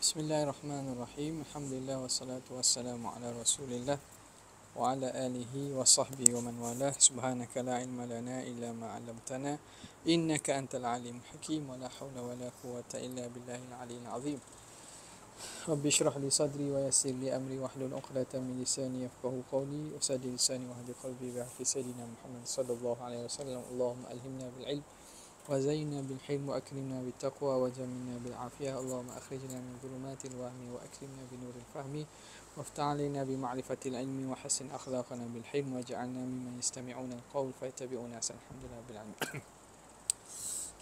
بسم الله الرحمن الرحيم الحمد لله والصلاة والسلام على رسول الله وعلى آله وصحبه ومن والاه سبحانك لا علم لنا إلا ما علمتنا إنك أنت العليم الحكيم ولا حول ولا قوة إلا بالله العلي العظيم رب اشرح لي صدري ويسر لي أمري واحلل عقدة من لساني يفقه قولي وسد لساني وهدي قلبي بحق سيدنا محمد صلى الله عليه وسلم اللهم ألهمنا بالعلم وزينا بالحلم وأكرمنا بالتقوى وجملنا بالعافية. اللهم أخرجنا من ظلمات الوهم وأكرمنا بنور الفهم. وافتح علينا بمعرفة العلم وحسن أخلاقنا بالحلم. واجعلنا ممن يستمعون القول فيتبعون أحسن. الحمد لله بالعلم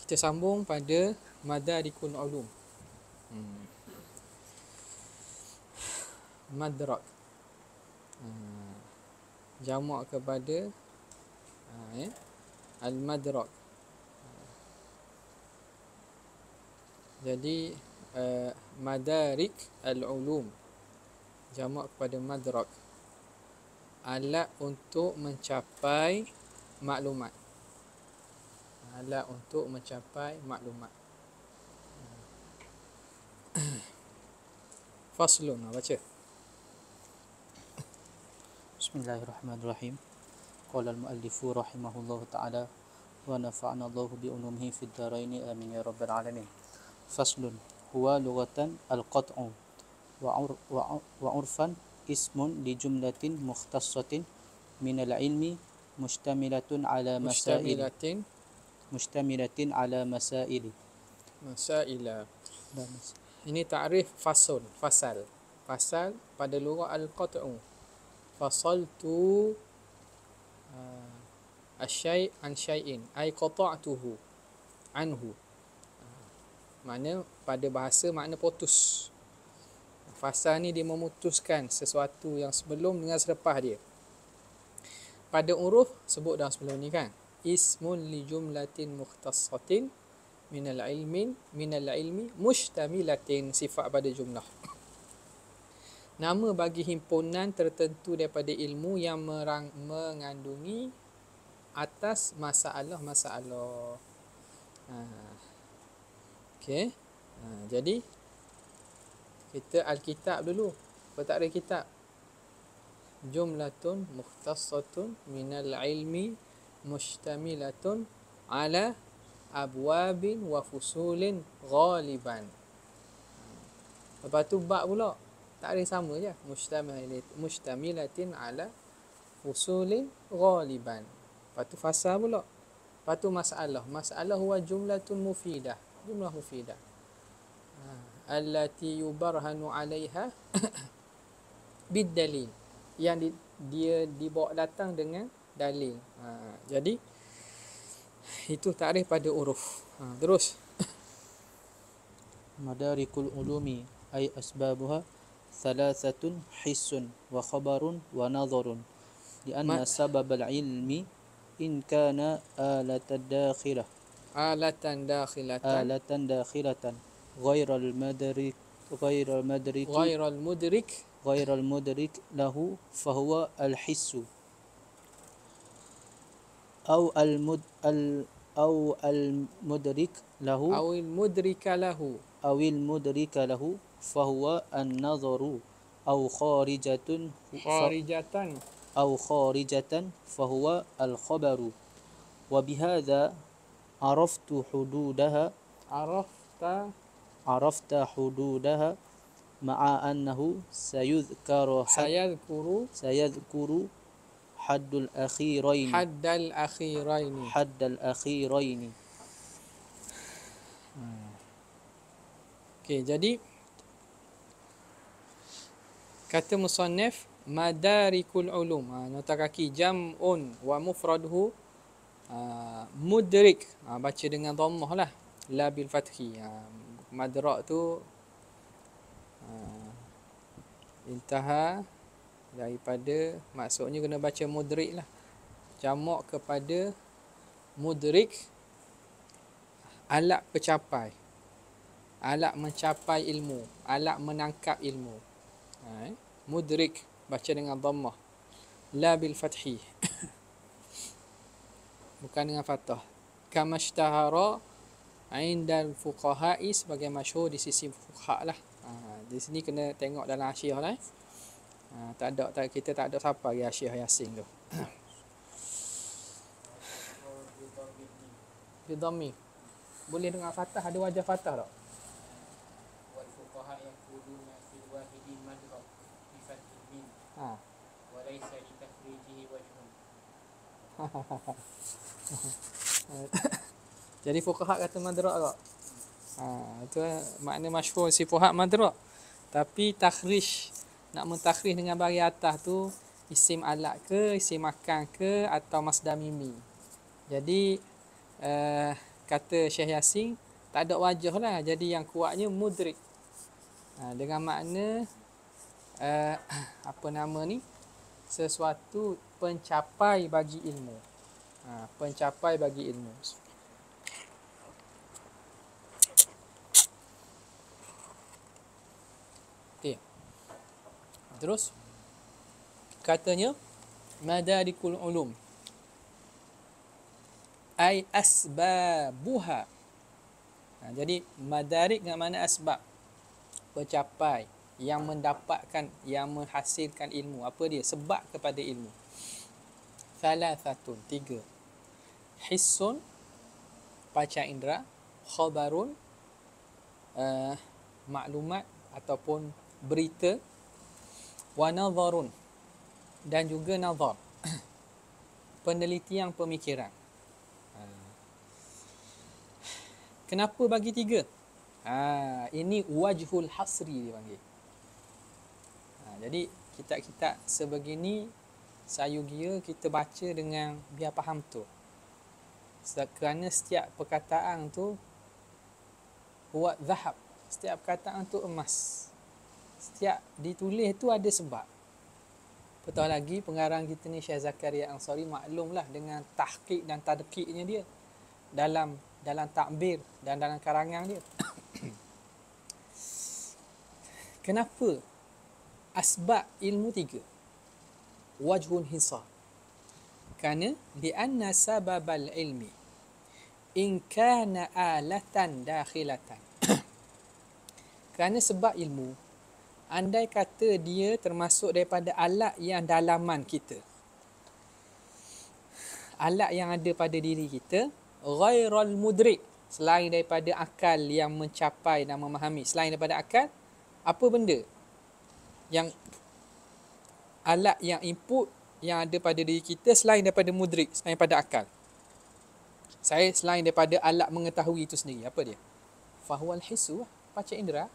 Kita sambung pada Madarikul Ulum. Hmm. Madrak. Hmm. Jamak kepada ha, ya? Al-Madrak. Jadi uh, madarik al-ulum jamak kepada madrak alat untuk mencapai maklumat. Alat untuk mencapai maklumat. Faslun baca. Bismillahirrahmanirrahim. Qala al-muallifu rahimahullahu taala wa nafa'ana Allahu bi ulumihi fid amin ya rabbal alamin faslun huwa lughatan al-qat'u wa wa wa urfan ismun li jumlatin mukhtassatin min al-ilmi mustamilatun ala masail mustamilatin. Ala masail masaila. Ini takrif fasun fasal. Fasal pada lughah al-qat'u. Fasaltu uh, asyai an syai'in. Ay qata'tuhu anhu. Makna pada bahasa makna putus. Fasa ni dia memutuskan sesuatu yang sebelum dengan selepas dia. Pada uruf sebut dah sebelum ni kan. Ismun li jumlatin mukhtassatin minal ilmin minal ilmi mushtamilatin sifat pada jumlah. Nama bagi himpunan tertentu daripada ilmu yang merang, mengandungi atas masalah-masalah. Ha. Okey. Ha, jadi kita al-kitab dulu. Ada kitab? Jumlatun mukhtassatun minal ilmi mushtamilatun ala abwabin wa fusulin ghaliban. Ha. Lepas tu bab pula. Tak ada sama je. Mushtamilatin ala fusulin ghaliban. Lepas tu fasa pula. Lepas tu masalah. Masalah huwa jumlatun mufidah jumlah mufidah ha. allati yubarhanu alaiha bid dalil yang di, dia dibawa datang dengan dalil ha. jadi itu takrif pada uruf ha. terus madarikul ulumi ay asbabuha thalathatun hissun wa khabarun wa nadharun li anna sabab al-ilmi in kana alatan آلة داخلة. آلة داخلة. غير المدرك غير المدرك غير المدرك. غير المدرك له فهو الحس. أو المد ال أو المدرك له. أو المدرك له. أو المدرك له فهو النظر. أو خارجة خارجة. أو خارجة فهو الخبر. وبهذا araftu hududaha arafta arafta hududaha ma'a annahu sayudhkaru sayadhkuru sayadhkuru haddul akhirain haddal akhirain haddal akhirain Okay, jadi kata musannif madarikul ulum. Ha, nota kaki jamun wa mufradhu uh, mudrik. Uh, baca dengan dhammah lah. La bil fathi. Uh, madrak tu uh, intaha daripada maksudnya kena baca mudrik lah. Jamak kepada mudrik alat pencapai alat mencapai ilmu. Alat menangkap ilmu. Ha, eh? mudrik baca dengan dhammah. La bil fathi bukan dengan fathah. Kamashtahara aindal fuqaha'i sebagai masyhur di sisi fuqaha' lah. Ha, di sini kena tengok dalam asyiah lah eh. ha, tak ada tak, kita tak ada siapa lagi asyiah yasin tu. Bidami boleh dengan fathah? Ada wajah fathah tak? Wal fuqaha'i yaquluna fil wahidi madrab bi fathil min. Ha. Wa laysa Jadi fuqaha kata madrak tak? Ha, itu makna masyhur si fuqaha madrak. Tapi takhrij nak mentakhrij dengan bagi atas tu isim alat ke, isim makan ke atau masdar mimi. Jadi uh, kata Syekh Yasin tak ada wajah lah. Jadi yang kuatnya mudrik. Ha, dengan makna uh, apa nama ni? Sesuatu pencapai bagi ilmu. Ha, pencapai bagi ilmu. Okey. Terus katanya madarikul ulum ai asbabuha. Ha, jadi madarik dengan mana asbab? Pencapai yang mendapatkan yang menghasilkan ilmu. Apa dia? Sebab kepada ilmu. Thalathatun, tiga. Hissun, panca indera, khabarun, uh, maklumat ataupun berita, wa nazarun dan juga nazar. Penelitian pemikiran. Ha. Kenapa bagi tiga? Ha, ini wajhul hasri dia panggil. Jadi kitab-kitab sebegini sayugia kita baca dengan biar faham tu. Kerana setiap perkataan tu buat zahab. Setiap perkataan tu emas. Setiap ditulis tu ada sebab. Betul lagi pengarang kita ni Syekh Zakaria Ansari maklumlah dengan tahqiq dan tadqiqnya dia dalam dalam takbir dan dalam karangan dia. Kenapa asbab ilmu tiga? Wajhun hisar. Kerana lianna sababal ilmi in kana alatan dakhilatan. Kerana sebab ilmu andai kata dia termasuk daripada alat yang dalaman kita. Alat yang ada pada diri kita ghairal mudrik selain daripada akal yang mencapai dan memahami selain daripada akal apa benda yang alat yang input yang ada pada diri kita selain daripada mudrik selain daripada akal. Saya selain daripada alat mengetahui itu sendiri apa dia? Fahual hisu paca indera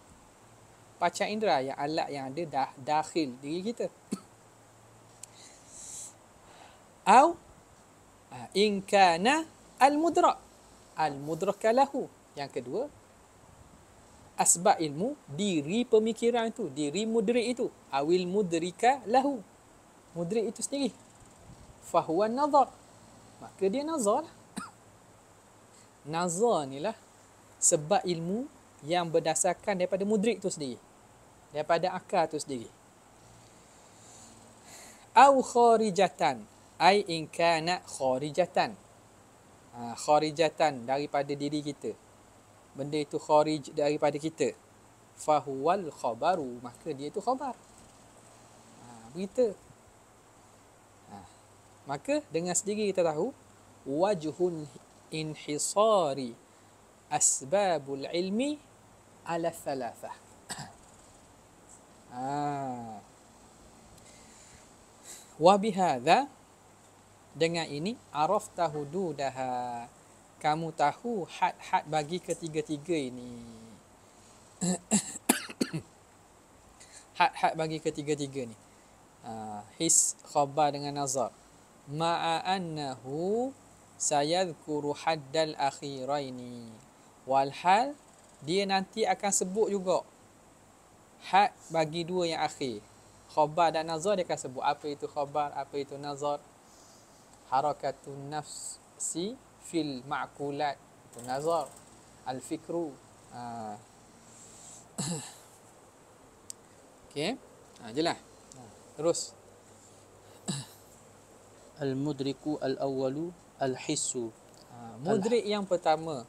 paca indera yang alat yang ada dah dakhil diri kita. Au ah, in kana al mudrak al mudraka lahu yang kedua asbab ilmu diri pemikiran itu diri mudrik itu. Awil mudrika lahu. Mudrik itu sendiri. Fahuwa nazar. Maka dia nazar. Lah. nazar ni lah sebab ilmu yang berdasarkan daripada mudrik tu sendiri. Daripada akal tu sendiri. Au kharijatan. Ai in kana kharijatan. Ha, kharijatan daripada diri kita benda itu kharij daripada kita. Fahuwal khabaru maka dia itu khabar. Ha, berita. Ha, maka dengan sendiri kita tahu wajhun inhisari asbabul ilmi ala thalathah ha. wa bihadha dengan ini arafta hududaha kamu tahu had-had bagi ketiga-tiga ini. Had-had bagi ketiga-tiga ni. Uh, his khabar dengan nazar. Ma'a annahu sayadhkuru haddal akhiraini. Walhal dia nanti akan sebut juga. Had bagi dua yang akhir. Khabar dan nazar dia akan sebut. Apa itu khabar apa itu nazar? Harakatun nafsi fil ma'kulat itu nazar al fikru ha. okey ha jelas ha. terus Al-mudriku al-awwalu al-hissu ha. mudrik yang pertama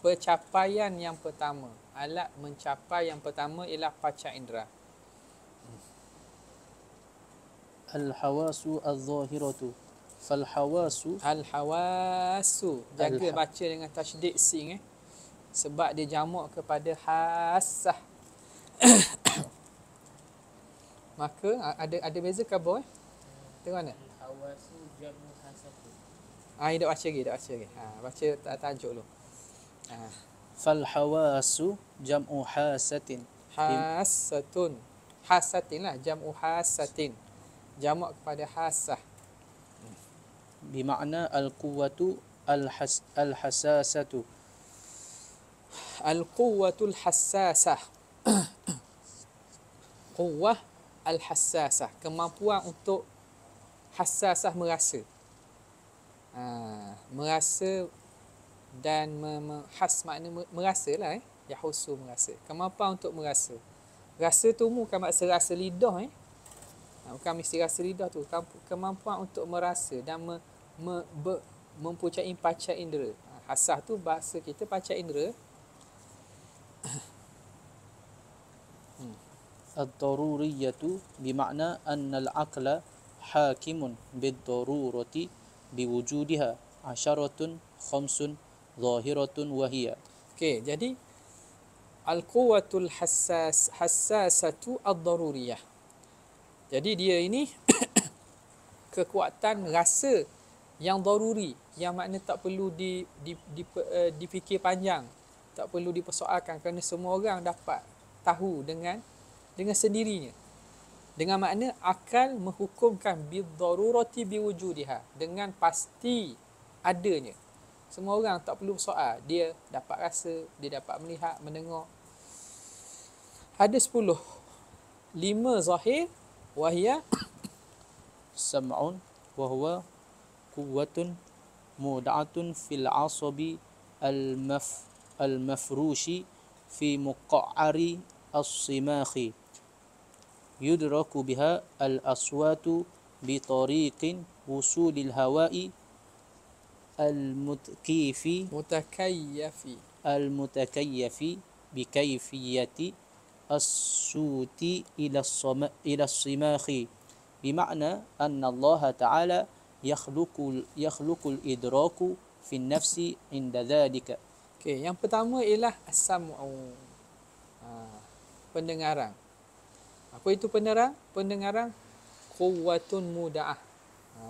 pencapaian yang pertama alat mencapai yang pertama ialah panca indera. Al-hawasu al-zahiratu. Fal-hawasu Al-hawasu. Jaga Al-ha- baca dengan tasydid sing eh. Sebab dia jamak kepada hasah. Maka ada ada beza ke apa eh? Tengok mana? Al-hawasu jamu hasatu. Ah, dia baca lagi, dah baca lagi. Ha, baca ta- tajuk dulu. Ha. Fal-hawasu jam'u hasatin. Hasatun. Hasatin lah. Jam'u hasatin. Jamak kepada hasah. Bima'na al-quwwatu al-has al-hasasatu. Al-quwwatul hassasah. Quwwah al-hassasah. Kemampuan untuk hassasah merasa. Ha, merasa dan has makna me, merasa lah eh. Yahusu merasa. Kemampuan untuk merasa. Rasa tu bukan maksud rasa lidah eh. Ha, bukan mesti rasa lidah tu. Kemampuan untuk merasa dan me, me, be, mempunyai paca indera. Hasah tu bahasa kita paca indera. Hmm. Ad-daruriyatu bimakna annal akla hakimun bid-darurati biwujudiha asyaratun khamsun zahiratun wahiyya. Okey, jadi al-quwwatul hassas hassasatu ad-daruriyah. Jadi dia ini kekuatan rasa yang daruri yang makna tak perlu di di, di eh, uh, dipikir panjang tak perlu dipersoalkan kerana semua orang dapat tahu dengan dengan sendirinya. Dengan makna akal menghukumkan bi darurati bi wujudiha dengan pasti adanya. Semua orang tak perlu soal dia dapat rasa dia dapat melihat mendengar. Ada 10 lima zahir wahia sam'un wa huwa قوة مودعة في العصب المف المفروش في مقعر الصماخ يدرك بها الأصوات بطريق وصول الهواء المتكيف mutakayyafi. المتكيف بكيفية الصوت إلى الصماخ بمعنى أن الله تعالى yakhluqul yakhluqul idraku fi nafsi inda dhalika. Okey, yang pertama ialah asam ha, ah, pendengaran. Apa itu pendengaran? Pendengaran quwwatun mudaah. Ha,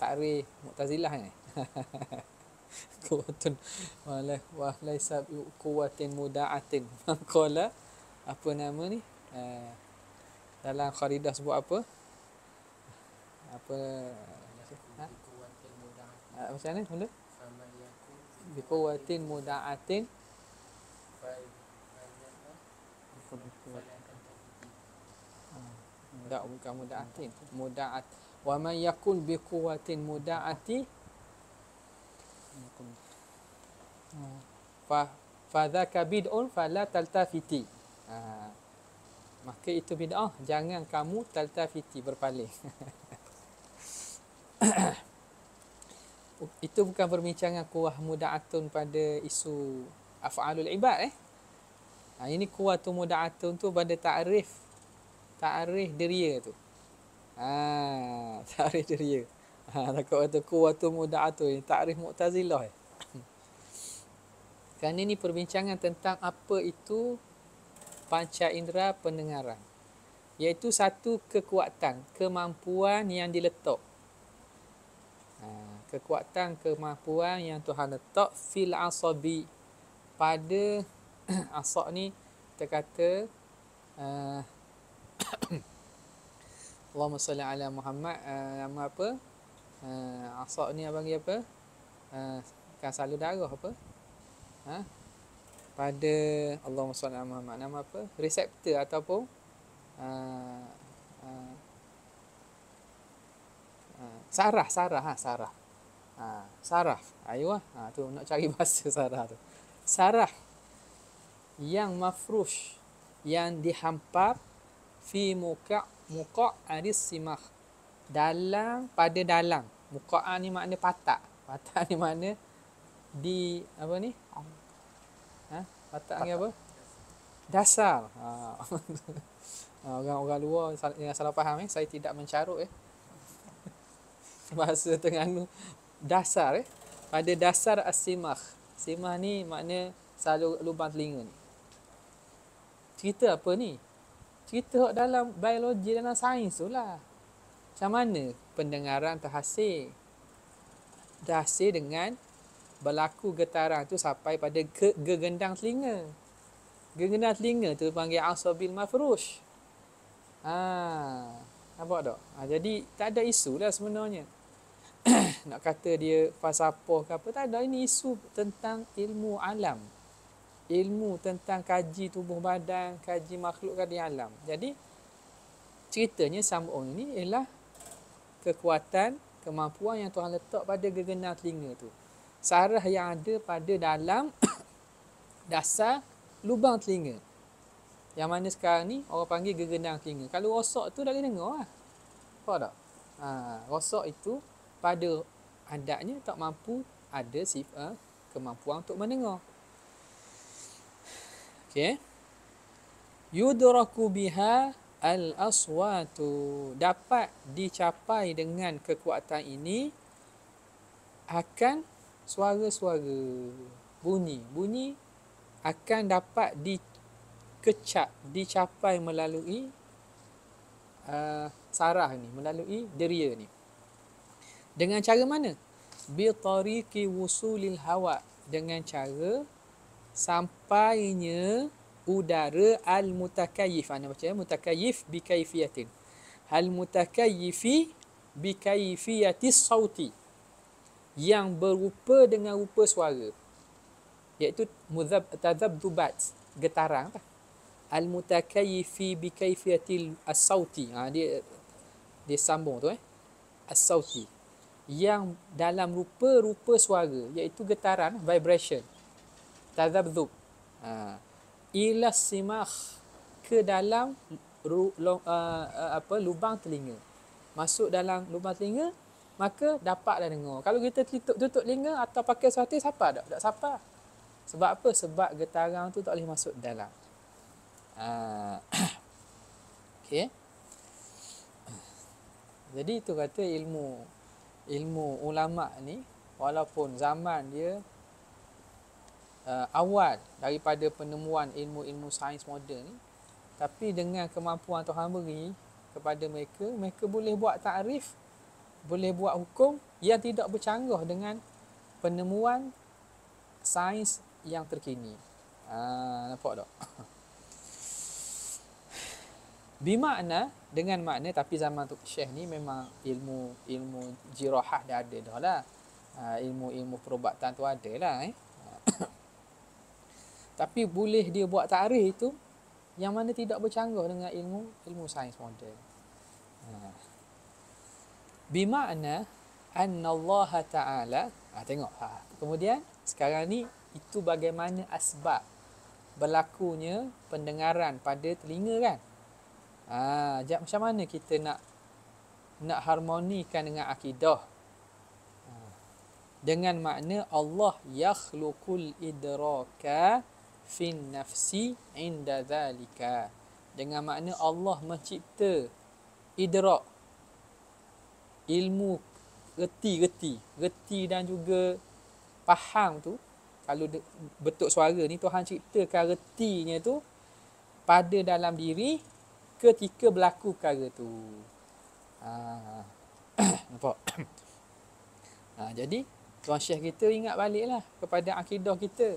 takrif Mu'tazilah ni. Quwwatun wala wa laisa quwwatin mudaatin. Qala apa nama ni? Ah, dalam kharidah sebut apa? Apa ha? Ha, macam mana? Mula? Biquwatin muda'atin Tak bukan muda'atin Muda'at Wa man yakun biquwatin muda'ati fa fadzaka bid'un fala taltafiti. Ha. Maka itu bid'ah, jangan kamu taltafiti berpaling. itu bukan perbincangan kuah muda'atun pada isu af'alul ibad eh. Ha, ini kuwatu muda'atun tu pada ta'rif ta'rif deria tu. Ha, ta'rif deria. Ha, takut kata kuwatu muda'atun ni ta'rif mu'tazilah eh. Kerana ini perbincangan tentang apa itu panca indera pendengaran. Iaitu satu kekuatan, kemampuan yang diletak. Ha, kekuatan, kemampuan yang Tuhan letak fil asabi. Pada asab ni kita kata uh, Allahumma salli ala Muhammad uh, nama apa? Uh, asab ni abang apa? Uh, kan salur darah apa? Ha? pada Allahumma salli ala Muhammad nama apa? Reseptor ataupun uh, uh, uh, sarah sarah ha sarah ha saraf ayuh ha tu nak cari bahasa sarah tu sarah yang mafrush yang dihampap fi muka muka aris simah dalam pada dalam muka ni makna patak patak ni makna di apa ni ha Watak ni apa? Dasar. Ha. Ha, Orang-orang luar sal- yang salah faham eh. Saya tidak mencarut eh. Bahasa Terengganu dasar eh. Pada dasar as-simah. Simah ni makna selalu lubang telinga ni. Cerita apa ni? Cerita dalam biologi dalam sains tu lah. Macam mana pendengaran terhasil? Terhasil dengan berlaku getaran tu sampai pada ke, gegendang telinga. Gegendang telinga tu panggil asabil mafrush. Ha, nampak tak? Ha, jadi tak ada isu lah sebenarnya. Nak kata dia falsafah ke apa, tak ada. Ini isu tentang ilmu alam. Ilmu tentang kaji tubuh badan, kaji makhluk kaji alam. Jadi, ceritanya sambung ini ialah kekuatan, kemampuan yang Tuhan letak pada gegenang telinga tu. Sarah yang ada pada dalam dasar lubang telinga. Yang mana sekarang ni orang panggil gegenang telinga. Kalau rosak tu dah boleh dengar lah. Faham tak? Ha, rosak itu pada adatnya tak mampu ada sifat uh, kemampuan untuk mendengar. Okey. Yudraku biha al-aswatu dapat dicapai dengan kekuatan ini akan suara-suara bunyi. Bunyi akan dapat dikecap, dicapai melalui uh, sarah ni, melalui deria ni. Dengan cara mana? Bi tariqi wusulil hawa. Dengan cara sampainya udara al mutakayyif ana baca ya mutakayyif bi kaifiyatin al mutakayyifi bi kaifiyati sauti. Yang berupa dengan rupa suara. Iaitu muzab tadzabdubat getaran al mutakayyifi bi kaifiyati as sauti ha, dia dia sambung tu eh? As sauti yang dalam rupa-rupa suara iaitu getaran vibration tadzabdub ha. Ila simah ke dalam ru, lo, uh, uh, apa lubang telinga. Masuk dalam lubang telinga maka dapatlah dengar. Kalau kita tutup tutup telinga atau pakai suatu siapa tak? Tak siapa sebab apa? Sebab getaran tu tak boleh masuk dalam. Uh, okey. Jadi itu kata ilmu ilmu ulama ni walaupun zaman dia uh, awal daripada penemuan ilmu-ilmu sains moden ni tapi dengan kemampuan Tuhan beri kepada mereka mereka boleh buat takrif boleh buat hukum yang tidak bercanggah dengan penemuan sains yang terkini. Ha, nampak tak? Bimakna dengan makna tapi zaman tu Syekh ni memang ilmu ilmu jirahah dah ada dah lah. Ha, ilmu-ilmu perubatan tu ada lah eh. Tapi boleh dia buat takrif itu yang mana tidak bercanggah dengan ilmu ilmu sains moden. Ha. Bimakna anna Allah Ta'ala ha, Tengok ha. Kemudian sekarang ni Itu bagaimana asbab Berlakunya pendengaran pada telinga kan ha, Macam mana kita nak Nak harmonikan dengan akidah ha. Dengan makna Allah yakhlukul idraka fin nafsi inda dhalika dengan makna Allah mencipta idrak ilmu reti-reti reti dan juga faham tu kalau bentuk suara ni Tuhan ciptakan retinya tu pada dalam diri ketika berlaku perkara tu ha. nampak ha, jadi Tuan Syekh kita ingat baliklah kepada akidah kita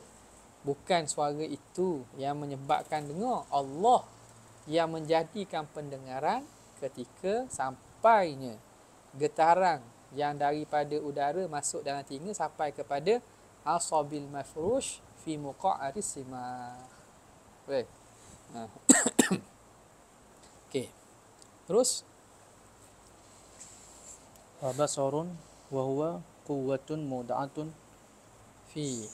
bukan suara itu yang menyebabkan dengar Allah yang menjadikan pendengaran ketika sampainya getaran yang daripada udara masuk dalam telinga sampai kepada asabil mafrush fi muqa'aris sima. Baik. Ha. Okey. Terus basarun wa huwa quwwatun mud'atun fi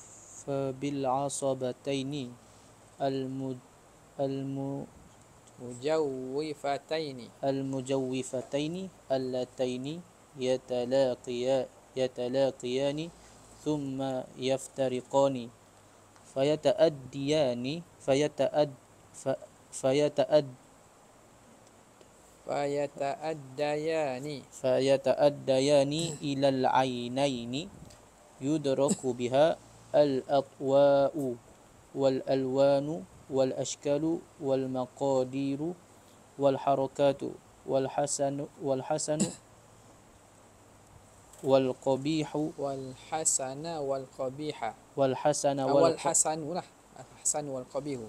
فبالعصبتين المد الم mujawwifataini المجوفتين اللتين يتلاقيا يتلاقيان ثم يفترقان فيتأديان فيتأد ف فيتأد فيتأديان. فيتأديان إلى العينين. يدرك بها الأضواء والألوان والأشكال والمقادير والحركات والحسن والحسن والقبيح والحسن والقبيح. والحسن والحسن lah الحسن والقبيح.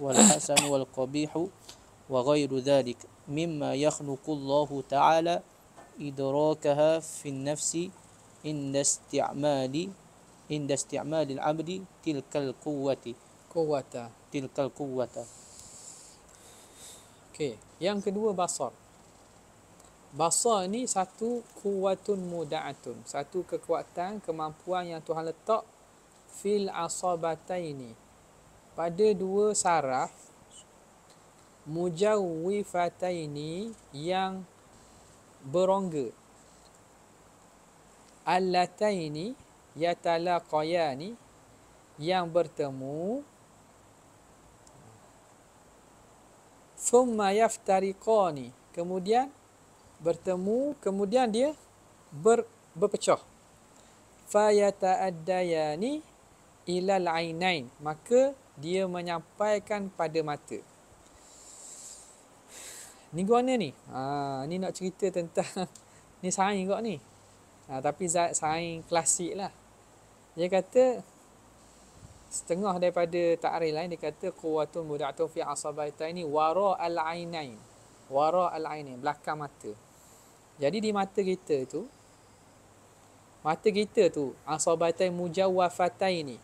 والحسن والقبيح وغير ذلك مما Allah الله تعالى إدراكها في النفس عند استعمال عند استعمال العبد تلك القوة قوة تلك القوة Okay. Yang kedua basar. Basar ni satu kuwatun muda'atun. Satu kekuatan, kemampuan yang Tuhan letak fil asabataini. Pada dua saraf mujawwifataini yang berongga. Allataini yatalaqayani yang bertemu. Thumma yaftariqani. Kemudian bertemu kemudian dia ber, berpecah. Fayata'addayani ilal ainain. Maka dia menyampaikan pada mata ni guna ni ha, ni nak cerita tentang ni sains kok ni. Ha, tapi zat sains klasik lah. Dia kata setengah daripada takrif lain dia kata quwwatun muda'atun fi asabaitaini wara al-ainain. Wara al-ainain belakang mata. Jadi di mata kita tu mata kita tu asabatain mujawwafataini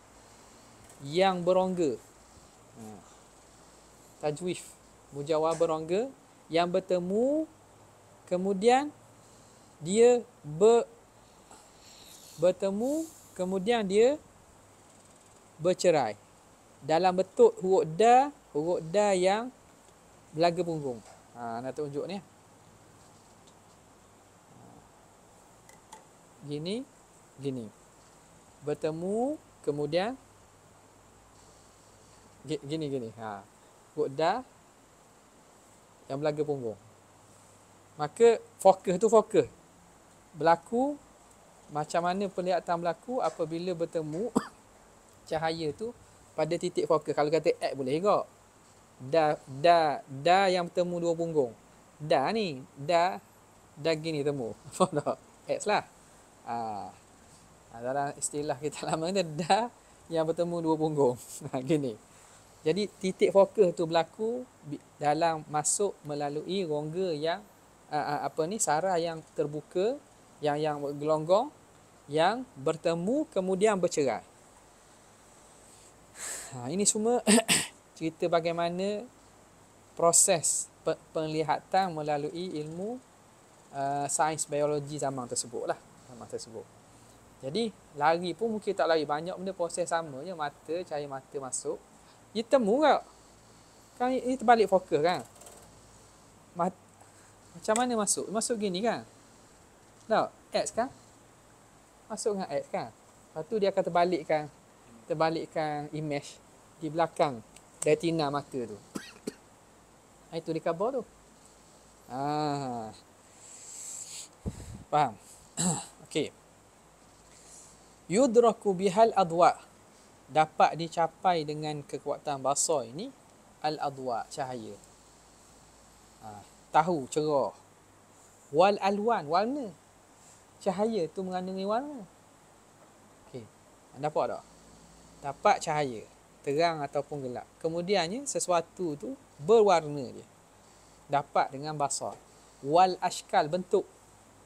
yang berongga. Ha. tajwif. Mujawwaf berongga yang bertemu kemudian dia ber, bertemu kemudian dia bercerai. Dalam bentuk huruf da huruf da yang belaga punggung. Ha nak tunjuk ni. Gini gini. Bertemu kemudian gi- gini gini. Ha huruf da yang belaga punggung maka fokus tu fokus berlaku macam mana penglihatan berlaku apabila bertemu cahaya tu pada titik fokus. Kalau kata X boleh juga. Da da da yang bertemu dua punggung. Da ni, da da gini temu. X lah. Ha. dalam istilah kita lama ni da yang bertemu dua punggung. Ha, gini. Jadi titik fokus tu berlaku dalam masuk melalui rongga yang uh, apa ni saraf yang terbuka yang yang gelonggong yang bertemu kemudian bercerai. Ha, ini semua cerita bagaimana proses pe- penglihatan melalui ilmu uh, sains biologi zaman tersebut lah. Zaman tersebut. Jadi lari pun mungkin tak lari. Banyak benda proses sama je. Mata, cahaya mata masuk. Dia temu tak? Kan ini terbalik fokus kan? Mat- macam mana masuk? Masuk gini kan? Tak? X kan? Masuk dengan X kan? Lepas tu dia akan terbalikkan terbalikkan image di belakang retina mata tu. Itu di khabar tu. Ah. Faham? Okey. Yudraku bihal adwa. Dapat dicapai dengan kekuatan basar ini al adwa cahaya. Ah, tahu cerah. Wal alwan warna. Cahaya tu mengandungi warna. Okey. Anda dapat tak? dapat cahaya terang ataupun gelap kemudiannya sesuatu tu berwarna dia dapat dengan basar wal ashkal bentuk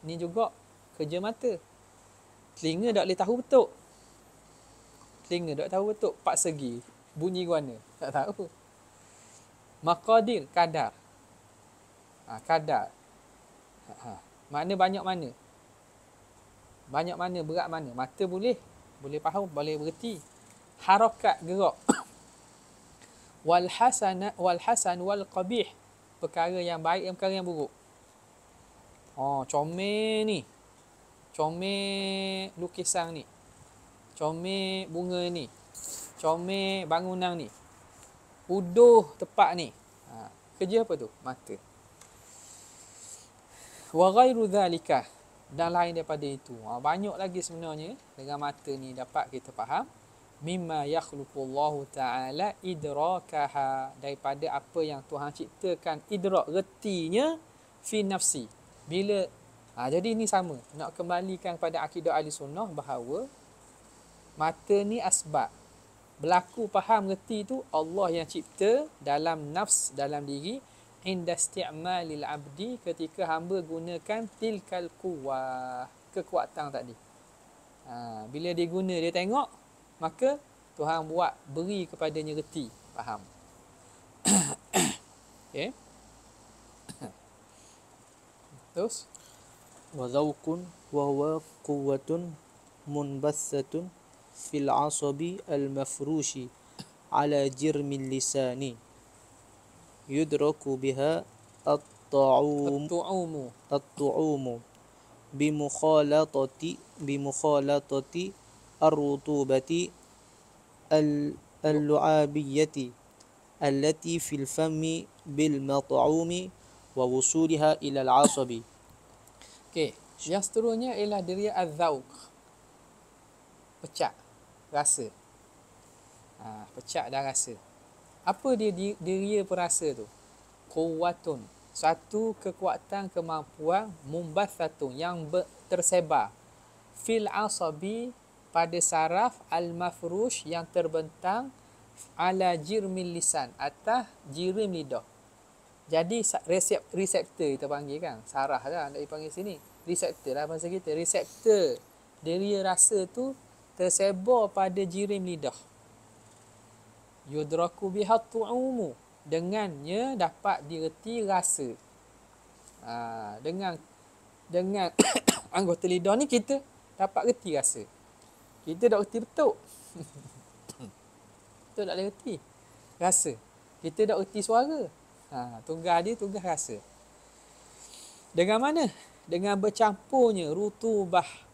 ni juga kerja mata telinga tak boleh tahu bentuk telinga tak tahu bentuk empat segi bunyi warna. Tak tahu maqadir kadar. Ha, kadar. Ha, ha. makna banyak mana? Banyak mana berat mana? Mata boleh boleh faham boleh berhenti. Harakat gerak wal hasana wal hasan wal qabih. Perkara yang baik dan perkara yang buruk. Oh comel ni. Comel lukisan ni comel bunga ni comel bangunan ni. Uduh tepat ni. Ha, kerja apa tu? Mata. Wa ghairu dan lain daripada itu. Ha, banyak lagi sebenarnya dengan mata ni dapat kita faham mimma yakhluqullahu ta'ala idrakaha daripada apa yang Tuhan ciptakan idrak retinya fi nafsi bila ha, jadi ini sama nak kembalikan pada akidah ahli sunnah bahawa mata ni asbab. Berlaku faham reti tu Allah yang cipta dalam nafs dalam diri inda isti'malil abdi ketika hamba gunakan tilkal quwah kekuatan tadi. Ha, bila dia guna dia tengok maka Tuhan buat beri kepadanya reti faham. Okey. Terus? Wa zawqun wa huwa quwwatun munbassatun في العصب المفروش على جرم اللسان يدرك بها الطعوم الطعوم الطعوم بمخالطة بمخالطة الرطوبة اللعابية التي في الفم بالمطعوم ووصولها إلى العصب. Okay. yang seterusnya ialah diri al-zawq. Pecah. Rasa. Ha, pecak dan rasa. Apa dia diri perasa tu? Quwwatun. Satu kekuatan kemampuan mumbatsatun yang tersebar fil asabi pada saraf al-mafrush yang terbentang ala jirmil lisan atas jirim lidah. Jadi resep reseptor kita panggil kan. Saraf lah nak dipanggil sini. Reseptor lah bahasa kita. Reseptor deria rasa tu tersebar pada jirim lidah. Yudraku biha tu'umu. Dengannya dapat direti rasa. Ha, dengan dengan anggota lidah ni kita dapat reti rasa. Kita dah reti betul. Betul tak boleh reti. Rasa. Kita dah reti suara. Ha, tugas dia tugas rasa. Dengan mana? Dengan bercampurnya rutubah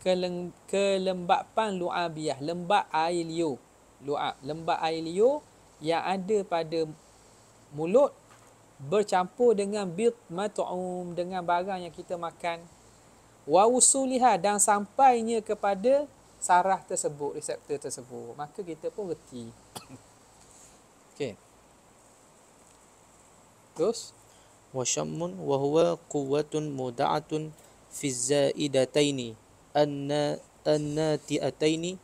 kelem, kelembapan lu'abiyah. Lembab air liu. Lu'ab. Lembab air liu yang ada pada mulut bercampur dengan bit matu'um dengan barang yang kita makan wa usuliha dan sampainya kepada saraf tersebut reseptor tersebut maka kita pun reti okey terus wa syammun wa huwa quwwatun muda'atun fi zaidataini الناتئتين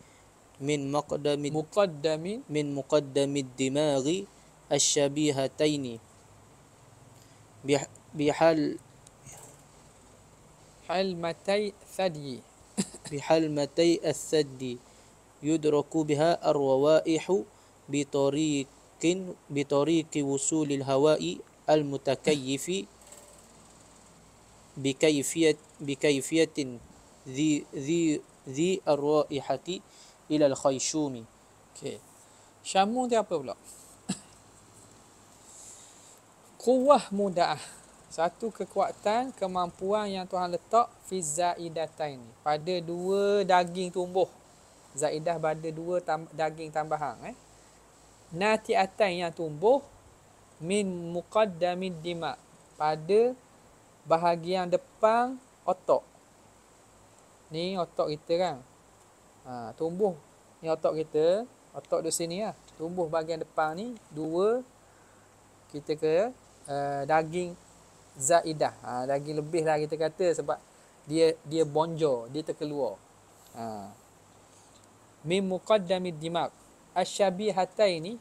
من مقدم مقدم. من مقدم الدماغ الشبيهتين. بحل حلمتي الثدي. بحلمتي الثدي. يدرك بها الروائح بطريق بطريق وصول الهواء المتكيف بكيفية بكيفية ذي ذي ذي الروائحة إلى الخيشوم Okey. Syamu dia apa pula? قوه مدعه satu kekuatan kemampuan yang Tuhan letak fi zaidatain pada dua daging tumbuh. Zaidah pada dua tam- daging tambahan eh. Natiatain yang tumbuh min muqaddamid dima. Pada bahagian depan otak ni otak kita kan ha, tumbuh ni otak kita otak di sini lah tumbuh bahagian depan ni dua kita ke uh, daging zaidah. Ha, lagi lebih lah kita kata sebab dia dia bonjol, dia terkeluar. Ha. Mim muqaddamid dimaq. Asyabihatai ni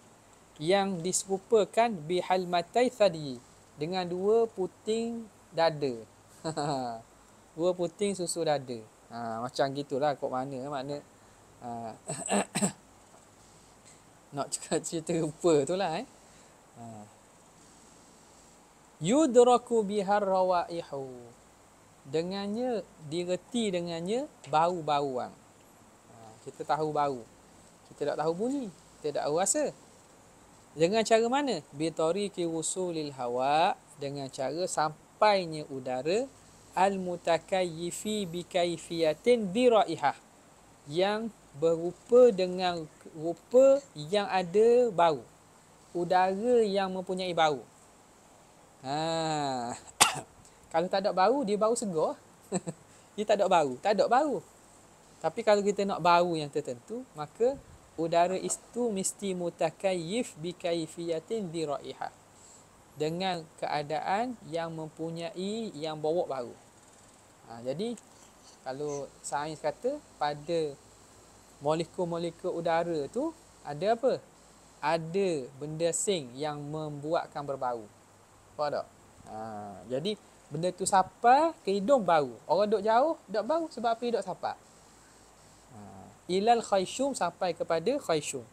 yang diserupakan bihalmatai thadi dengan dua puting dada. dua puting susu dada. Ha, macam gitulah kok mana. Makna ha. nak cerita rupa tu lah eh. Ha. Yudraku bihar rawaihu. Dengannya direti dengannya bau-bauan ha, kita tahu bau. Kita tak tahu bunyi. Kita tak tahu rasa. Dengan cara mana? Bitariqi wusulil hawa. Dengan cara sampainya udara al mutakayyifi bi kaifiyatin bi raihah yang berupa dengan rupa yang ada bau. Udara yang mempunyai bau. Ha. kalau tak ada bau, dia bau segar. dia tak ada bau. Tak ada bau. Tapi kalau kita nak bau yang tertentu, maka udara itu mesti mutakayyif bi kaifiyatin di raihah. Dengan keadaan yang mempunyai yang bawa bau. Ha, jadi kalau sains kata pada molekul-molekul udara tu ada apa? Ada benda sing yang membuatkan berbau. Faham tak? Ha, jadi benda tu sapa ke hidung bau. Orang duduk jauh tak bau sebab api duduk sapa. Ha, ilal khayshum sampai kepada khayshum.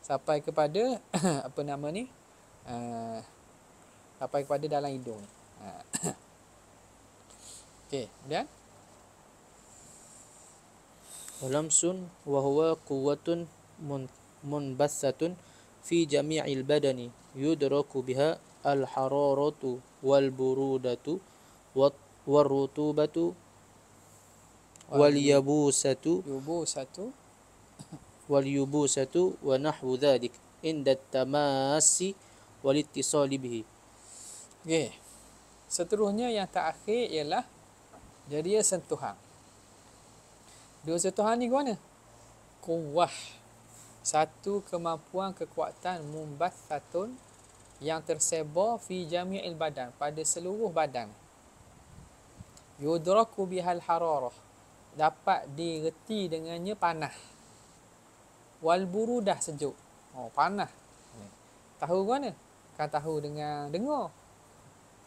Sampai kepada apa nama ni? Uh, sampai kepada dalam hidung. Ha. Okey, kemudian Walamsun wa huwa quwwatun munbassatun fi jami'il badani yudraku biha al-hararatu wal burudatu wal rutubatu wal yabusatu yubusatu wal yubusatu wa nahwu dhalik inda tamasi wal ittisali bihi. Okey. Seterusnya yang terakhir ialah jadi sentuhan. Dua sentuhan ni ke mana? Kuwah. Satu kemampuan kekuatan mumbat satun yang tersebar fi jami'il badan pada seluruh badan. Yudraku bihal hararah. Dapat direti dengannya panah. Wal burudah sejuk. Oh, panah. Tahu ke mana? Kan tahu dengan dengar.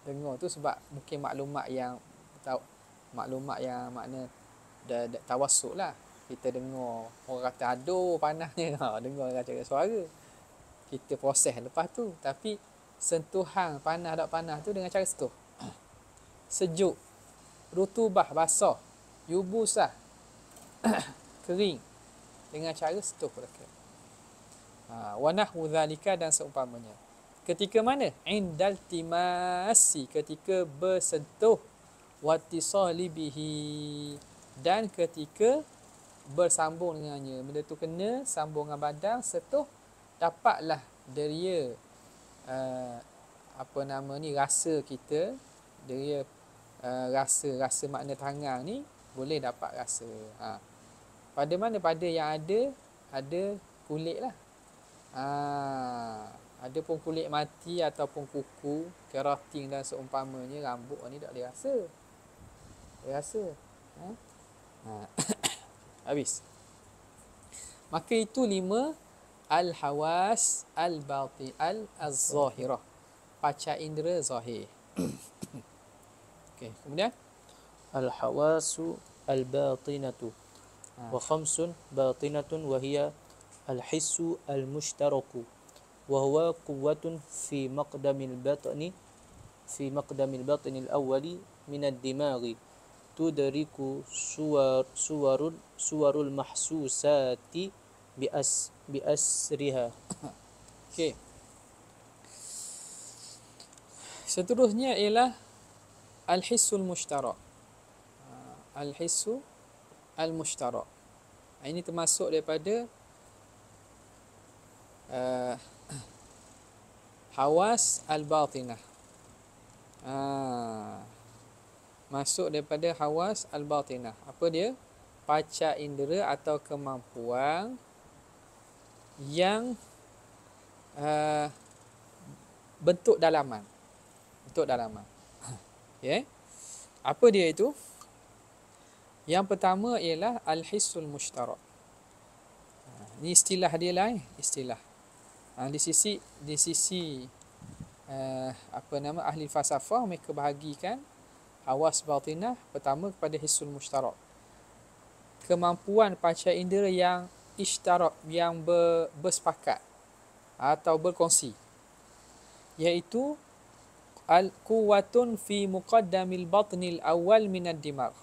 Dengar tu sebab mungkin maklumat yang tahu maklumat yang makna dah, dah tawasuk lah. Kita dengar orang kata aduh panasnya ha, dengar orang cakap suara. Kita proses lepas tu. Tapi sentuhan panas tak panas tu dengan cara sentuh sejuk. Rutubah basah. Yubusah kering. Dengan cara sentuh mereka ha, wanah muzalika dan seumpamanya. Ketika mana? Indal timasi. Ketika bersentuh watisali bihi dan ketika bersambung dengannya benda tu kena sambung dengan badan setuh dapatlah deria uh, apa nama ni rasa kita deria uh, rasa rasa makna tangan ni boleh dapat rasa ha. pada mana pada yang ada ada kulit lah ha. ada pun kulit mati ataupun kuku keratin dan seumpamanya rambut ni tak boleh rasa rasa ha? Ha. Habis. Maka itu lima al-hawas al-bati al-zahirah. Paca indera zahir. Okey, kemudian al-hawasu al-batinatu. Ha. Wa khamsun batinatun wa hiya al-hissu al-mushtaraku. Wa huwa quwwatun fi maqdamil batni fi maqdamil batni al-awwali min ad-dimaghi tudriku suwar suwarul suwarul mahsusati bi as bi asriha. Okey. Seterusnya ialah al-hissul mushtarak. Ah, al-hissu al-mushtarak. Ah, ini termasuk daripada uh, hawas al-batinah. Ah masuk daripada hawas al-batinah. Apa dia? Paca indera atau kemampuan yang uh, bentuk dalaman. Bentuk dalaman. Yeah. Apa dia itu? Yang pertama ialah al-hissul mushtarak. Ini istilah dia lah eh. Istilah. Ha, di sisi di sisi uh, apa nama ahli falsafah mereka bahagikan awas batinah pertama kepada hisul mushtarak kemampuan panca indera yang ishtarak yang ber, bersepakat atau berkongsi iaitu al quwwatun fi muqaddamil batnil awal min ad-dimagh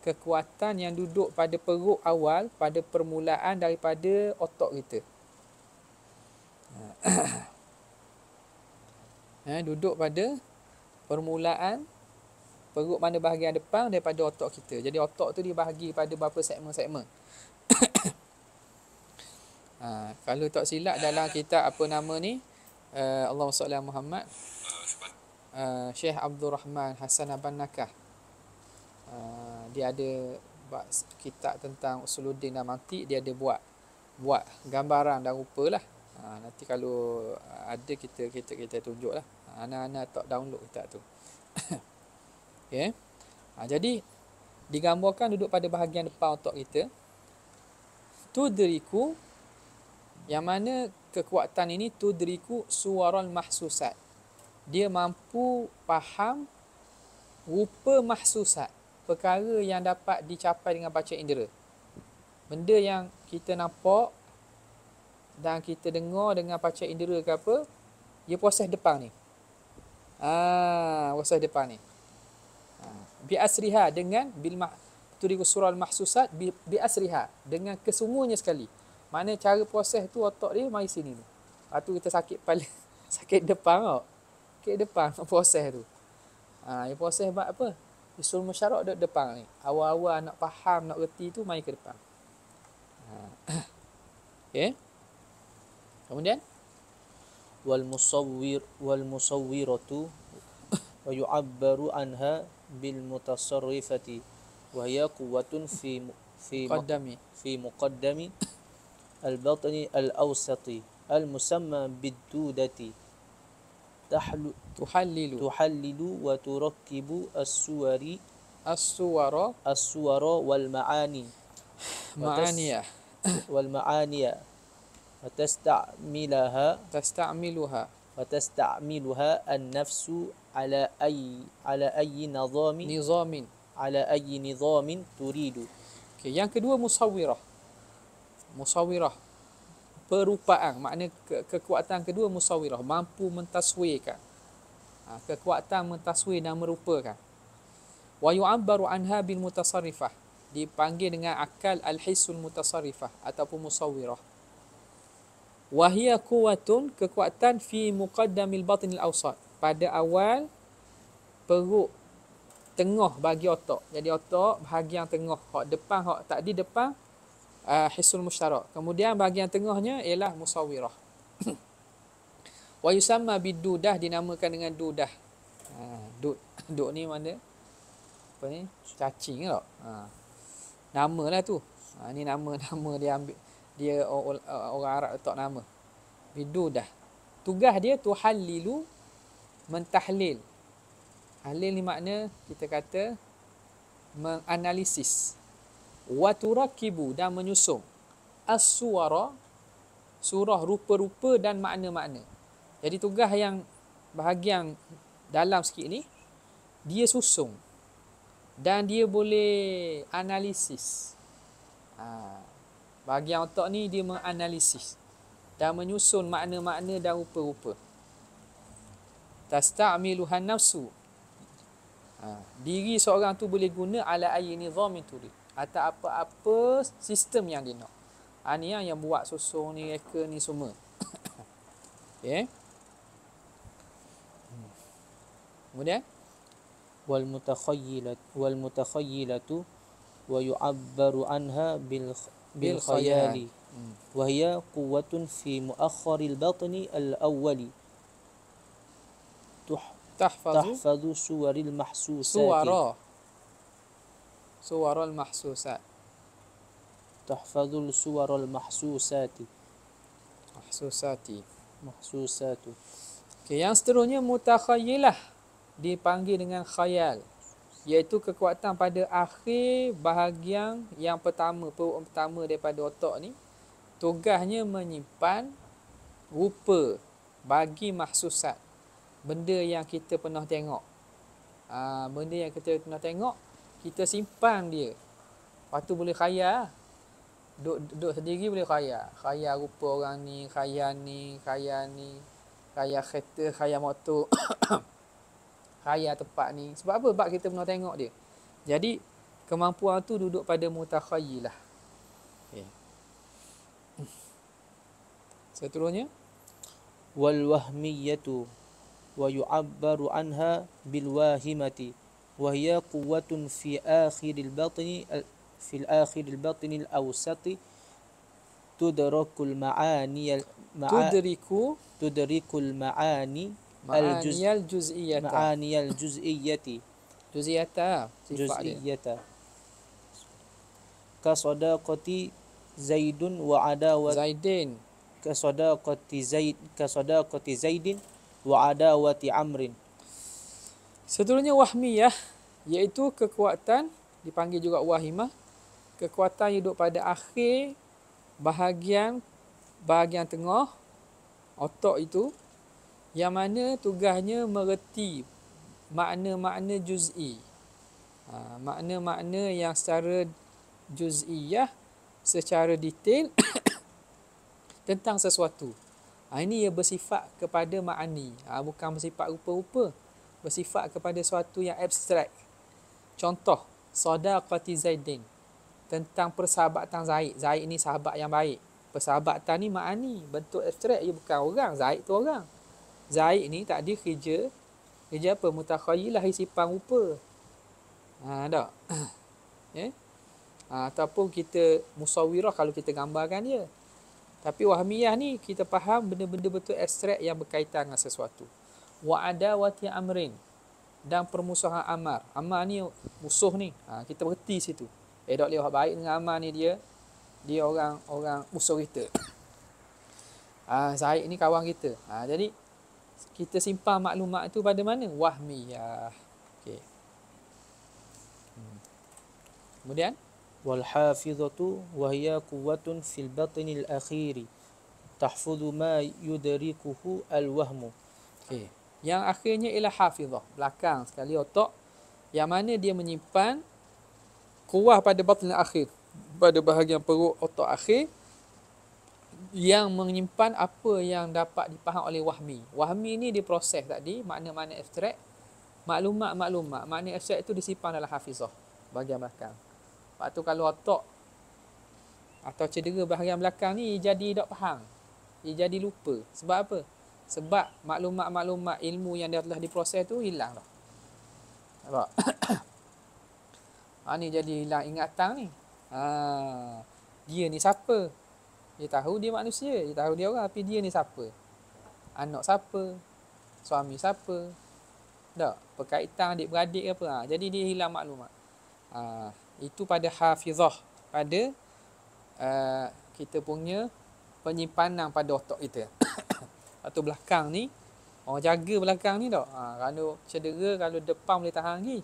kekuatan yang duduk pada perut awal pada permulaan daripada otak kita. Eh, duduk pada permulaan perut mana bahagian depan daripada otak kita. Jadi otak tu dibahagi pada beberapa segmen-segmen. Ha, kalau tak silap dalam kitab apa nama ni? Uh, salli ala Muhammad. Uh, Syekh Abdul Rahman Hasan Aban Nakah. Uh, dia ada buat kitab tentang usuluddin dan mantik dia ada buat buat gambaran dan rupa lah. Ha, nanti kalau ada kita kita kita tunjuk lah. Anak-anak tak download kitab tu. okay. Ha, jadi digambarkan duduk pada bahagian depan otak kita. Tudriku yang mana kekuatan ini tudriku suwaral mahsusat. Dia mampu faham rupa mahsusat. Perkara yang dapat dicapai dengan baca indera. Benda yang kita nampak dan kita dengar dengan baca indera ke apa, dia proses depan ni. Ah, proses depan ni. Bi asriha dengan bil turiku surah mahsusat bi, bi asriha dengan kesemuanya sekali. Mana cara proses tu otak dia mari sini ni. Lepas tu kita sakit kepala. sakit depan tau. Sakit depan proses tu. Ha, yang proses buat apa? Isul musyarak duduk depan ni. Awal-awal nak faham, nak reti tu mari ke depan. Ha. okay. Kemudian? Wal musawwir wal musawwiratu wa yu'abbaru anha بالمتصرفة وهي قوة في في مقدم. في مقدم البطن الأوسط المسمى بالدودة. تحل تحلل. تحلل وتركب الصور الصور الصور والمعاني. معانية والمعاني. وتستعملها. تستعملها. وتستعملها النفس على أي على أي نظام نظام على أي نظام تريد. Okay, yang kedua musawirah musawirah perupaan makna ke- kekuatan kedua musawirah mampu mentaswirkan ha, kekuatan mentaswir dan merupakan wa yu'abbaru anha bil mutasarrifah dipanggil dengan akal al-hissul mutasarrifah ataupun musawirah wa hiya quwwatun kekuatan fi muqaddamil batin al-awsat pada awal perut tengah bagi otak jadi otak bahagian tengah hak depan hak tak di depan uh, hisul musyarak. Kemudian bahagian tengahnya ialah musawirah. Wa yusamma bidudah dinamakan dengan dudah. Ha, dud. Dud ni mana? Apa ni? Cacing tak? Ha. Nama lah tu. Ha, ni nama-nama dia ambil. Dia orang Arab letak nama. Bidudah. Tugas dia tu halilu mentahlil. Halil ni makna kita kata menganalisis wa turakibu dan menyusung as-suwara surah rupa-rupa dan makna-makna. Jadi tugas yang bahagian dalam sikit ni dia susung dan dia boleh analisis. Ha, bahagian otak ni dia menganalisis dan menyusun makna-makna dan rupa-rupa. Tasta'miluhan nafsu. Ha, diri seorang tu boleh guna ala ayyi nizamin turid atau apa-apa sistem yang dia nak. Ha, ni yang, yang buat susung ni, reka ni semua. okay. Hmm. Kemudian? Wal mutakhayyilat wal mutakhayilatu wa yu'abbaru anha bil bil khayali. Hmm. wa hiya quwwatun fi mu'akhkhari al-batni al-awwali. Tahfazu? suwaril mahsusati. Suwara. Suwaral mahsusat. Tahfazu suwaral mahsusati. Mahsusati. Mahsusatu. Okay, yang seterusnya mutakhayilah. Dipanggil dengan khayal iaitu kekuatan pada akhir bahagian yang pertama perut pertama daripada otak ni tugasnya menyimpan rupa bagi mahsusat benda yang kita pernah tengok ah, benda yang kita pernah tengok kita simpan dia. Lepas tu boleh khayal. Duduk, duduk sendiri boleh khayal. Khayal rupa orang ni, khayal ni, khayal ni. Khayal kereta, khayal motor. khayal tempat ni. Sebab apa? Sebab kita pernah tengok dia. Jadi, kemampuan tu duduk pada mutakhayilah. Okay. Seterusnya. Wal wahmiyatu wa yu'abbaru anha bil wahimati. وهي قوة في آخر البطن في الآخر البطن الأوسط tudrakul ma'ani ma'a, tudriku tudrikul ma'aniyal juz'iyata. Ma'ani al-juz'iyyati juz'iyata sifat dia. Juz'iyyata ka sadaqati zaidun wa adawat zaidin. Ka sadaqati zaid ka sadaqati zaidin wa adawati amrin. Seterusnya wahmiyah iaitu kekuatan dipanggil juga wahimah kekuatan yang duduk pada akhir bahagian bahagian tengah otak itu yang mana tugasnya mereti makna-makna juz'i. Ha, makna-makna yang secara juz'iyah secara detail tentang sesuatu. Ha, ini ia bersifat kepada ma'ani. Ha, bukan bersifat rupa-rupa. Bersifat kepada sesuatu yang abstrak. Contoh, Sadaqati Zaidin. Tentang persahabatan Zaid. Zaid ni sahabat yang baik. Persahabatan ni ma'ani. Bentuk abstrak. Ia bukan orang. Zaid tu orang. Zaid ni tak ada kerja. Kerja apa? Mutakhayilah isipan rupa. Ha, tak? ya? Ha, ataupun kita musawirah kalau kita gambarkan dia. Tapi wahmiyah ni kita faham benda-benda betul abstrak yang berkaitan dengan sesuatu. Wa adawati amrin dan permusuhan amar. Amar ni musuh ni. Ha, kita berhenti situ. Eh dok lihat baik dengan amar ni dia dia orang orang musuh kita. Ha, Zaid ni kawan kita. Ha, jadi kita simpan maklumat itu pada mana? Wahmiyah. Okey. Hmm. Kemudian wal hafizatu wa hiya quwwatun fil batnil akhiri tahfuzu ma yudrikuhu al wahmu okey yang akhirnya ialah hafizah belakang sekali otak yang mana dia menyimpan kuah pada batin akhir pada bahagian perut otak akhir yang menyimpan apa yang dapat dipaham oleh wahmi. Wahmi ni diproses tadi, makna-makna abstrak. Maklumat-maklumat, makna abstrak itu disimpan dalam hafizah bahagian belakang. Lepas tu kalau otak atau cedera bahagian belakang ni jadi tak faham. Ia jadi lupa. Sebab apa? Sebab maklumat-maklumat ilmu yang dia telah diproses tu hilang dah. Nampak? ha, ni jadi hilang ingatan ni. Ha, dia ni siapa? Dia tahu dia manusia. Dia tahu dia orang. Tapi dia ni siapa? Anak siapa? Suami siapa? Tak? Perkaitan adik-beradik ke apa? Ha, jadi dia hilang maklumat. Ha, itu pada hafizah pada uh, kita punya penyimpanan pada otak kita atau belakang ni orang jaga belakang ni tak ha, kalau cedera kalau depan boleh tahan lagi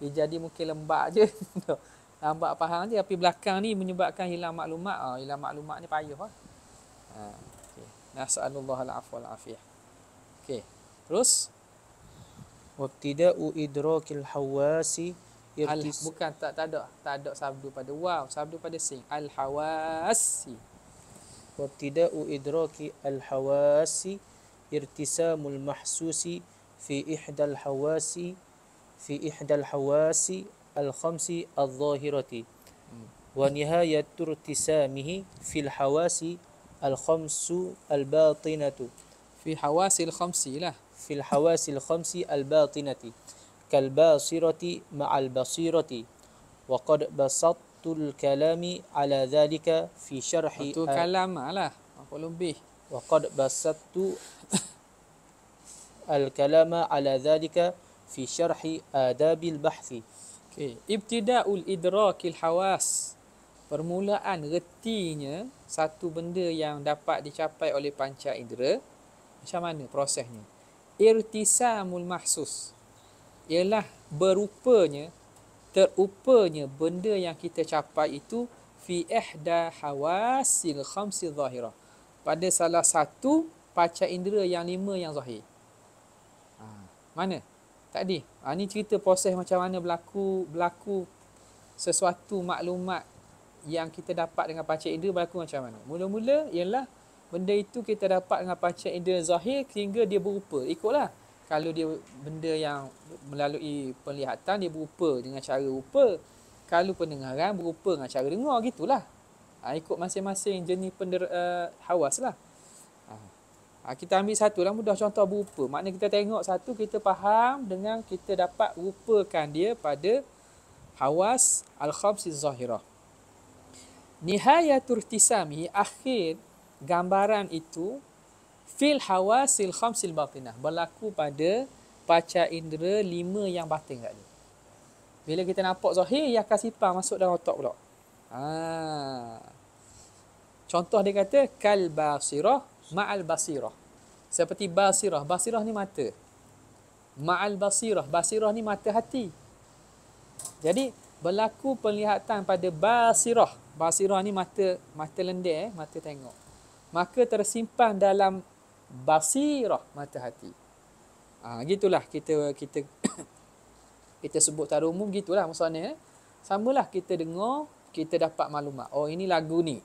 dia jadi mungkin lembab je lambat faham je tapi belakang ni menyebabkan hilang maklumat. Ha, hilang maklumat ni payah ha, okay. nasallallahu alafwa alafiyah okey. Terus? Wabtida'u idrakil hawasi Al, bukan tak tak ada. Tak ada sabdu pada waw sabdu pada sing. Al hawasi wabtida'u idraki al hawasi irtisamul mahsusi fi ihdal hawasi fi ihdal hawasi الخمس الظاهرة ونهاية ارتسامه في الحواس الخمس الباطنة. في حواس الخمس لا في الحواس الخمس الباطنة كالباصرة مع البصيرة. وقد بسطت الكلام على ذلك في شرح كلام على أقول به. وقد بسطت الكلام على ذلك في شرح آداب البحث. Okay. Ibtida'ul idrakil hawas Permulaan retinya Satu benda yang dapat dicapai oleh panca indera Macam mana prosesnya Irtisamul mahsus ialah berupanya terupanya benda yang kita capai itu fi ihda hawasil khamsi zahirah pada salah satu panca indera yang lima yang zahir. Ha, mana? Tadi. Ha, ni cerita proses macam mana berlaku berlaku sesuatu maklumat yang kita dapat dengan panca indera berlaku macam mana. Mula-mula ialah benda itu kita dapat dengan panca indera zahir sehingga dia berupa. Ikutlah kalau dia benda yang melalui penglihatan dia berupa dengan cara rupa kalau pendengaran berupa dengan cara dengar gitulah ha, ikut masing-masing jenis pender, uh, hawas lah. Ha, kita ambil satu lah mudah contoh berupa maknanya kita tengok satu kita faham dengan kita dapat rupakan dia pada hawas al-khamsi zahirah nihayatul ihtisami akhir gambaran itu fil hawasil khamsil batinah berlaku pada paca indera lima yang batin tadi. Bila kita nampak zahir, ia akan sipang masuk dalam otak pula. Ha. Contoh dia kata, kal basirah ma'al basirah. Seperti basirah. Basirah ni mata. Ma'al basirah. Basirah ni mata hati. Jadi, berlaku penglihatan pada basirah. Basirah ni mata mata lendir, eh, mata tengok. Maka tersimpan dalam basirah mata hati. Ha, gitulah kita kita kita sebut secara umum gitulah maksudnya. Eh. Samalah kita dengar, kita dapat maklumat. Oh ini lagu ni.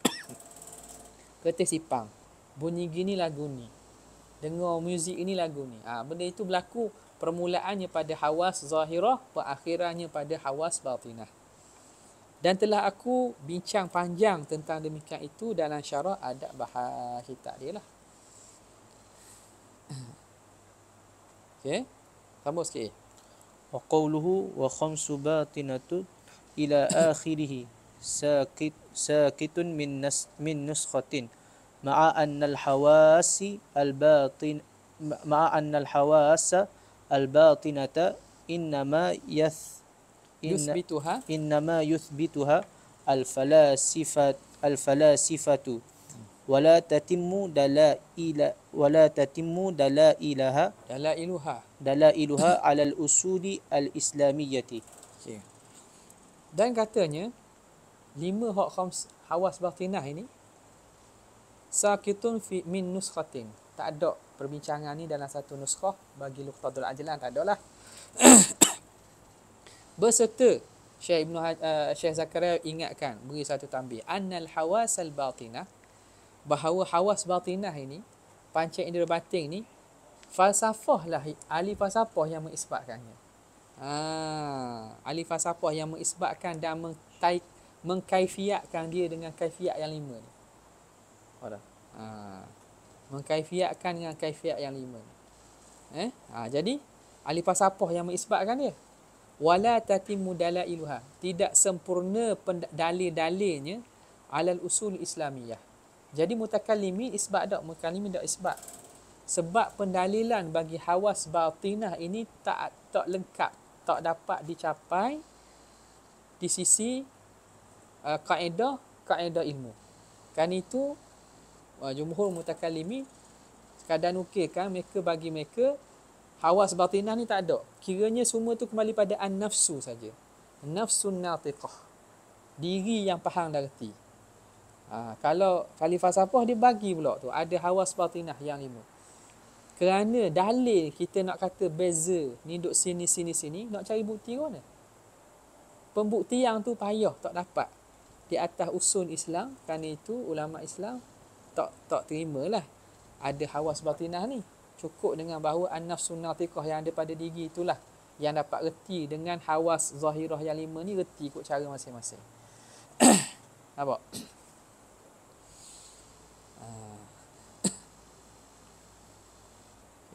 Ketik sipang. Bunyi gini lagu ni. Dengar muzik ini lagu ni. Ha, benda itu berlaku permulaannya pada hawas zahirah, perakhirannya pada hawas batinah. Dan telah aku bincang panjang tentang demikian itu dalam syarah adab bahas kita dia lah. Okay. Sambung sikit. Wa qawluhu wa khamsu batinatu ila akhirih sakit sakitun min nas min nuskhatin ma'a anna al hawasi al batin ma'a anna al hawasa al batinata innama yath yuthbituha innama yuthbituha al falasifat al falasifatu wala tatimmu dalaila wala tatimmu dalailaha dalailuha dalailuha ala al-usuli al-islamiyyati. Okay. Dan katanya lima hak hawas batinah ini sakitun fi min nuskhatin. Tak ada perbincangan ni dalam satu nuskhah bagi Luqtadul Ajlan tak ada lah. Berserta Syekh Ibn uh, Syekh Zakaria ingatkan beri satu tambih annal hawas al batinah bahawa hawas batinah ini panca indera batin ni falsafah lah ahli falsafah yang mengisbatkannya ha, ahli falsafah yang mengisbatkan dan mengkaifiatkan dia dengan kaifiat yang lima ni ha, mengkaifiatkan dengan kaifiat yang lima eh? ha, jadi ahli falsafah yang mengisbatkan dia wala tatimmu dalailuha tidak sempurna dalil-dalilnya alal usul islamiyah jadi mutakallimin isbat tak? Mutakallimin tak isbat. Sebab pendalilan bagi hawas batinah ini tak tak lengkap. Tak dapat dicapai di sisi uh, kaedah kaedah ilmu. Kan itu uh, jumhur mutakallimin sekadar nukilkan mereka bagi mereka hawas batinah ni tak ada. Kiranya semua tu kembali pada an-nafsu saja. Nafsun natiqah. Diri yang faham dan reti. Ha, kalau kali falsafah dia bagi pula tu ada hawas batinah yang lima. Kerana dalil kita nak kata beza ni duk sini sini sini nak cari bukti mana? Pembuktian tu payah tak dapat di atas usul Islam kerana itu ulama Islam tak tak terimalah ada hawas batinah ni. Cukup dengan bahawa an-nafsun natiqah yang ada pada diri itulah yang dapat reti dengan hawas zahirah yang lima ni reti ikut cara masing-masing. Nampak?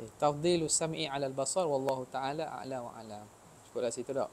tafdilu sam'i 'ala al-basar wallahu ta'ala a'la wa a'lam. Cukup dah situ dak.